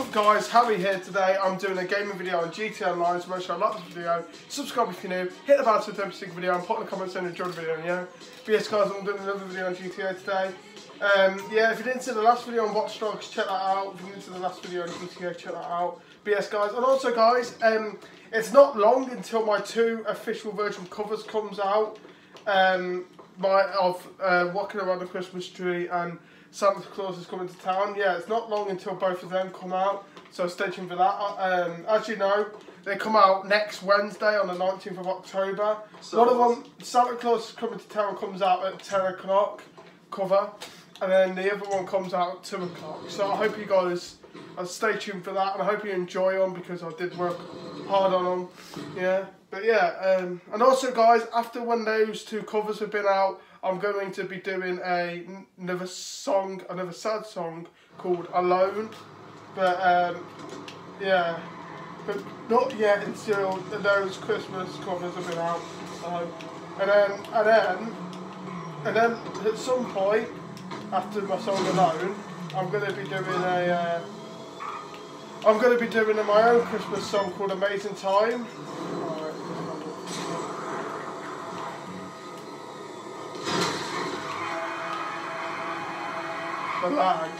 What's up guys, Harry here today. I'm doing a gaming video on GTA Online, so make sure you like this video, subscribe if you're new, hit the bell to every single video, and put in the comments and enjoy the video, yeah? But yes guys, I'm doing another video on GTA today. Um, yeah, if you didn't see the last video on Watch Dogs, check that out. If you didn't see the last video on GTA, check that out. But yes guys, and also guys, um, it's not long until my two official version covers comes out. Um, my of uh, Walking Around the Christmas Tree and Santa Claus is coming to town. Yeah, it's not long until both of them come out, so stay tuned for that. Uh, um, as you know, they come out next Wednesday on the 19th of October. So One of them, Santa Claus is coming to town, comes out at 10 o'clock cover, and then the other one comes out at 2 o'clock. So I hope you guys uh, stay tuned for that, and I hope you enjoy them because I did work hard on them. Yeah, but yeah, um, and also guys, after when those two covers have been out, I'm going to be doing a another song, another sad song called Alone. But um, yeah, but not yet until those Christmas covers have been out. So, and then and then and then at some point after my song Alone, I'm going to be doing a. Uh, I'm going to be doing my own Christmas song called Amazing Time. The lag.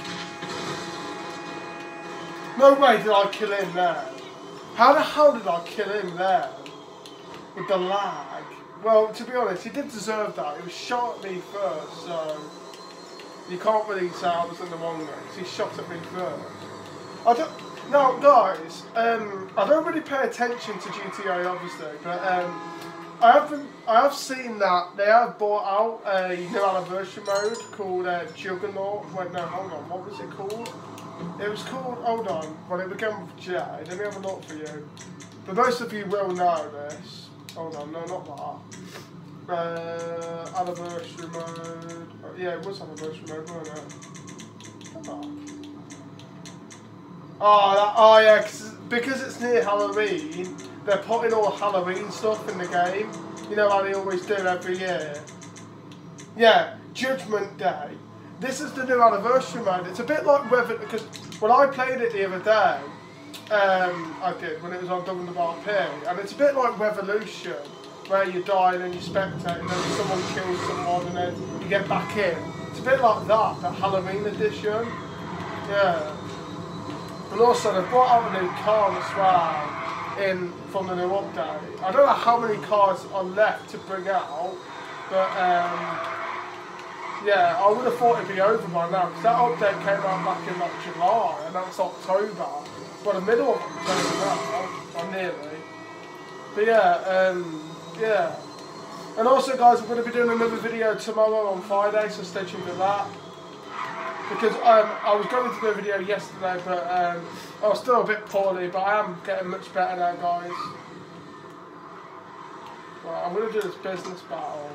No way did I kill him there. How the hell did I kill him there? With the lag. Well, to be honest, he did deserve that. He was shot at me first, so you can't really say I was in the wrong 'cause he shot at me first. I don't. Now, guys, um, I don't really pay attention to GTA, obviously, but um, I have I have seen that they have bought out a new anniversary mode called uh, Juggernaut. Wait, no, hold on. What was it called? It was called. Hold on. Well, it began with J. Let me have a look for you. But most of you will know this. Hold on. No, not that. Uh, anniversary mode. Oh, yeah, it was anniversary mode, wasn't it? Oh. Oh, that, oh yeah, cause, because it's near Halloween, they're putting all Halloween stuff in the game. You know how they always do every year. Yeah, Judgment Day. This is the new anniversary mode. It's a bit like Rev because when I played it the other day, um, I did when it was on WRP, and it's a bit like Revolution, where you die and then you spectate, and then someone kills someone, and then you get back in. It's a bit like that, the Halloween edition. Yeah. And also they've brought out a new car as well in from the new update. I don't know how many cars are left to bring out, but um, yeah, I would have thought it'd be over by now because that update came out back in like July and that's October. Well, the middle of October now, or nearly. But yeah, um, yeah. And also, guys, we're going to be doing another video tomorrow on Friday, so stay tuned for that because um, I was going to do a video yesterday, but um, I was still a bit poorly, but I am getting much better now, guys. Right, I'm going to do this business battle.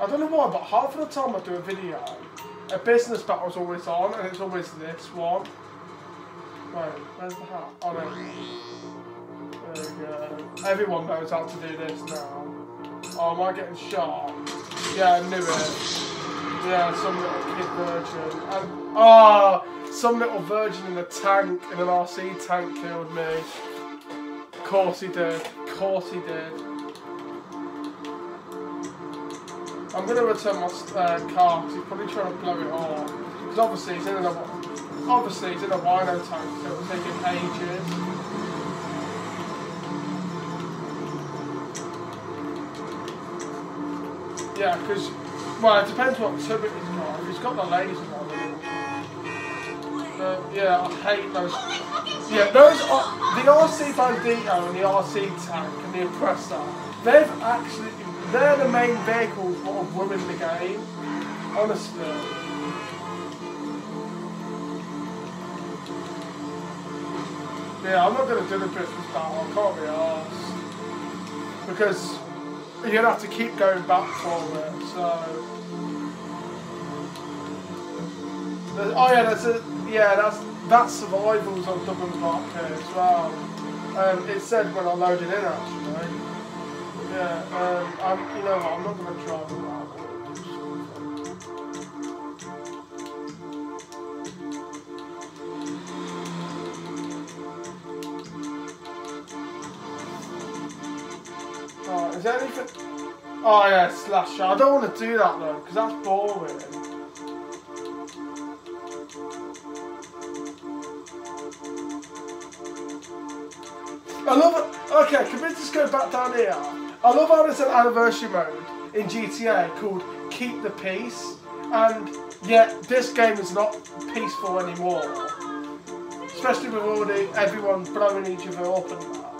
I don't know why, but half of the time I do a video, a business battle's always on, and it's always this one. Wait, where's the hat? Oh, no. There we go. Everyone knows how to do this now. Oh, am I getting shot? Yeah, I knew it. Yeah, some little kid virgin. And, oh, some little virgin in a tank, in an RC tank killed me. Of course he did. Of course he did. I'm going to return my uh, car because he's probably trying to blow it off. Because obviously he's in a obviously he's in a rhino tank, so it'll take him ages. Yeah, because well, it depends what turret he's got. If he's got the laser one, but yeah, I hate those. Yeah, those are, the RC Bandito and the RC tank and the Oppressor. They've actually they're the main vehicles that have ruined the game. Honestly. Yeah, I'm not going to do the business battle. I can't be arsed. Because you're gonna have to keep going back for it. So, oh yeah, that's a, yeah, that's that survival's on Dublin Park here as well. Um, it said when I loaded in actually. Yeah, um, I'm, you know what, I'm not going to try. that. Oh, is there anything? Oh yeah, slash. I don't want to do that though, because that's boring. I love it. Okay, can we just go back down here? I love how there's an anniversary mode in GTA called Keep the Peace, and yet this game is not peaceful anymore. Especially with all the everyone blowing each other up and that.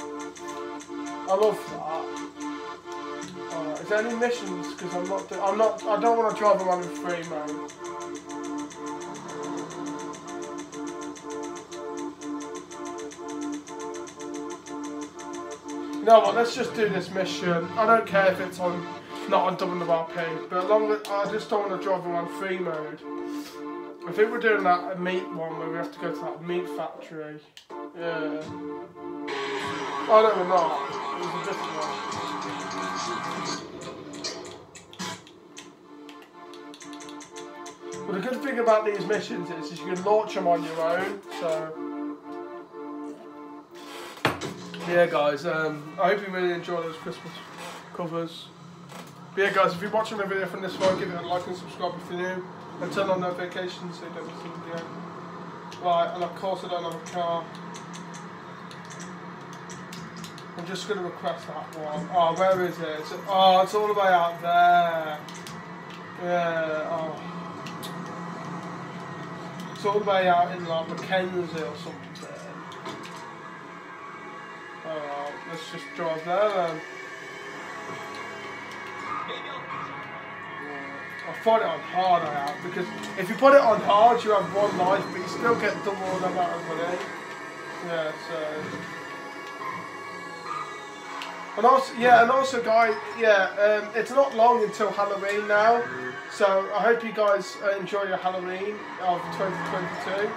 I love that. Alright, is there any missions? Because I'm not. I'm not. I don't want to drive around in free mode. Know what, let's just do this mission. I don't care if it's on not on WRP, but as long as I just don't want to drive around free mode. I think we're doing that meat one where we have to go to that meat factory. Yeah. Oh no we're not. It was a different one. But the good thing about these missions is, is you can launch them on your own, so yeah, guys, um, I hope you really enjoy those Christmas covers. But yeah, guys, if you're watching the video from this far, give it a like and subscribe if you're new, and turn on notifications so you don't miss a video. Right, and of course I don't have a car. I'm just going to request that one. Oh, where is it? It's, oh, it's all the way out there. Yeah, oh. It's all the way out in like Mackenzie or something. Let's just drive there then. I find it on hard have because if you put it on hard you have one life but you still get double the amount of money. Yeah, so and also yeah, and also guys, yeah, um, it's not long until Halloween now. So I hope you guys uh, enjoy your Halloween of 2022.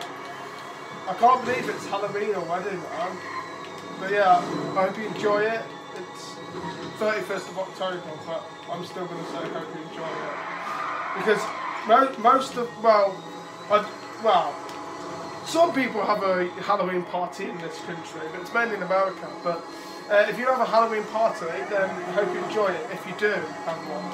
I can't believe it's Halloween already, man. But yeah, I hope you enjoy it. It's 31st of October, but I'm still going to say I hope you enjoy it. Because mo most of, well, I, well, some people have a Halloween party in this country, but it's mainly in America. But uh, if you have a Halloween party, then I hope you enjoy it if you do have one.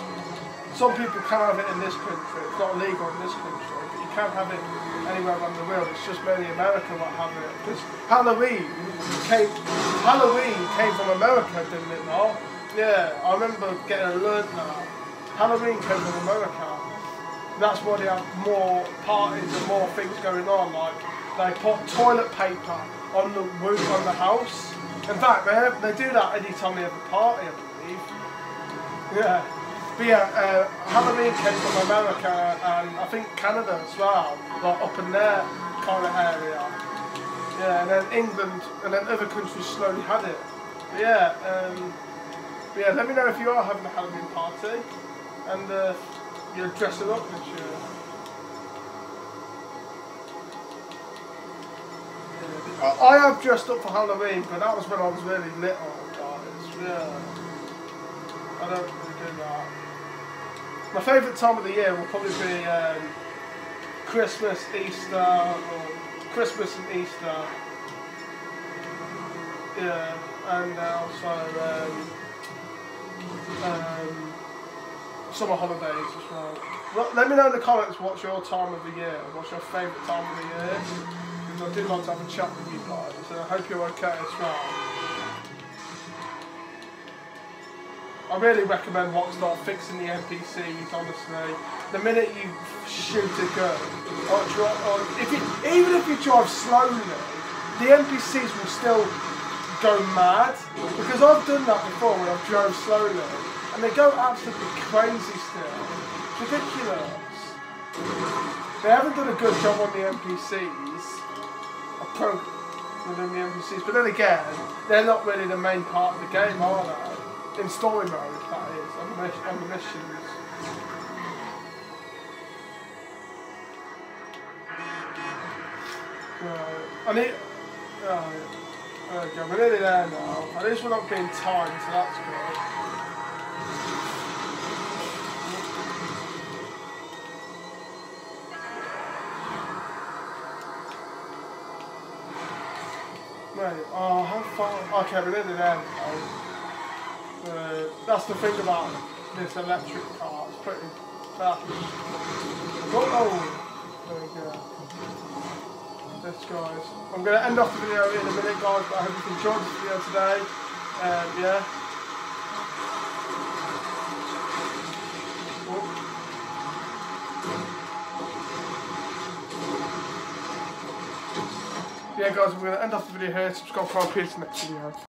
Some people can have it in this country. It's not legal in this country, you have it anywhere around the world. It's just mainly America that have it. Because Halloween came, Halloween came from America, didn't it not? Yeah, I remember getting learned that. Halloween came from America. That's why they have more parties and more things going on. Like they put toilet paper on the roof on the house. In fact, they, have, they do that any time they have a party, I believe. Yeah. But yeah, uh, Halloween came from America and I think Canada as well, like up in their kind of area. Yeah, and then England and then other countries slowly had it. But yeah, um, but yeah, let me know if you are having a Halloween party and uh, you're dressing up this year. I, have dressed up for Halloween, but that was when I was really little, guys. Yeah. I don't really do that. My favourite time of the year will probably be um, Christmas, Easter, or Christmas and Easter. Yeah, and also um, um, summer holidays as well. Let me know in the comments what's your time of the year, what's your favourite time of the year. Because I do like to have a chat with you guys, and I hope you're okay as well. I really recommend Rockstar fixing the NPCs, honestly. The minute you shoot a gun, or, or if you, even if you drive slowly, the NPCs will still go mad. Because I've done that before when I've drove slowly, and they go absolutely crazy still. Ridiculous. They haven't done a good job on the NPCs. Pro within the NPCs, but then again, they're not really the main part of the game, are they? In story mode, that is, on the, on the missions. Right, I need. Right, okay, we're nearly there now. At least we're not being timed, so that's good. Right, oh, how far? Okay, we're nearly there now. Uh, that's the thing about this electric car. It's pretty fast. Oh, there we go. This guys. I'm going to end off the video in a minute, guys. But I hope you enjoyed this video today. Um, yeah. Yeah guys, we're going to end off the video here. Subscribe, comment, peace next video.